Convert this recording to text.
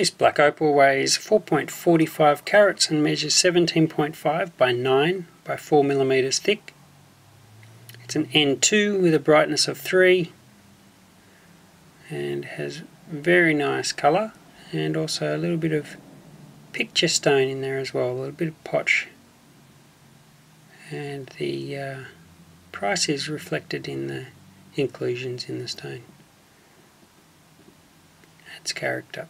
This black opal weighs 4.45 carats and measures 17.5 by 9 by 4 millimeters thick. It's an N2 with a brightness of 3 and has very nice colour and also a little bit of picture stone in there as well, a little bit of potch. And the uh, price is reflected in the inclusions in the stone. That's character.